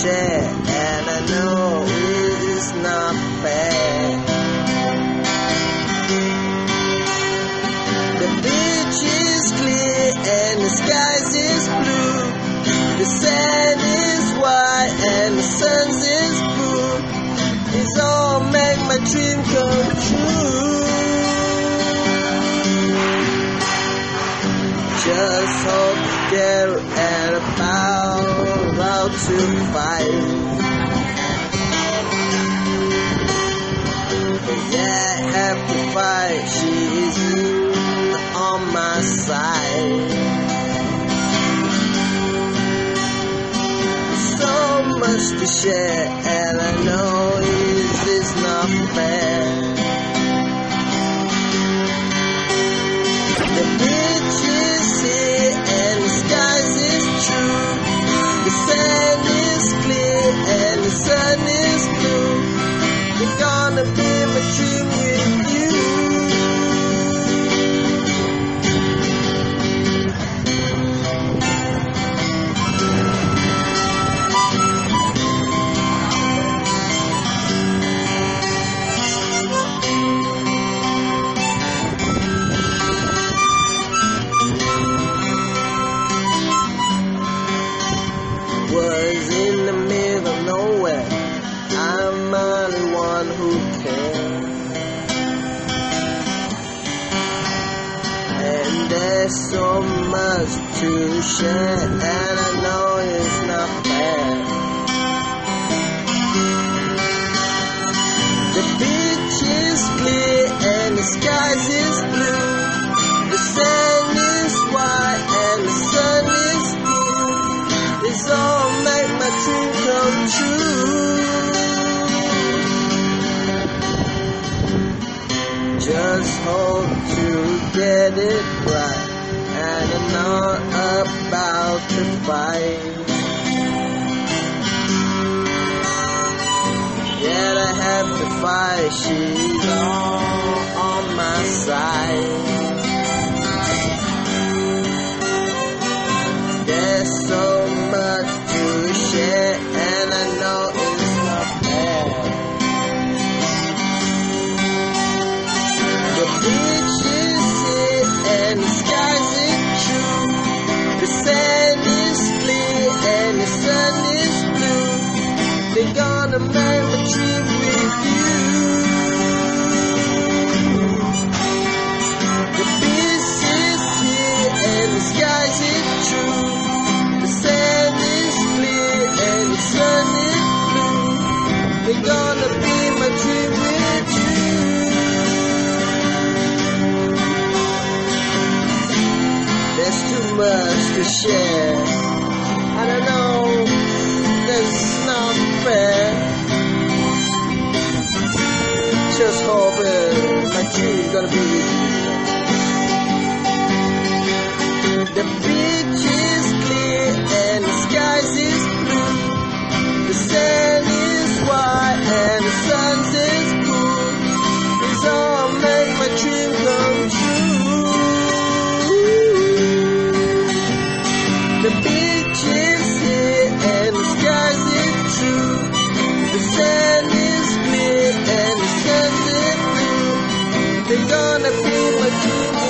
share, and I know to fight. Yeah, I have to fight. She's on my side. So much to share, and I know it is not fair. You're there's so much to share, and I know it's not fair. Just hope to get it right, and I'm not about to fight. Yet I have to fight. She's all on my side. To share. And I know that's not fair. Just hoping uh, my dream's gonna be. The beach is clear and the skies is blue. The sand is white and the sun's is The beach is here and the skies is true. The sand is clear and the sun's blue. They're gonna be my dream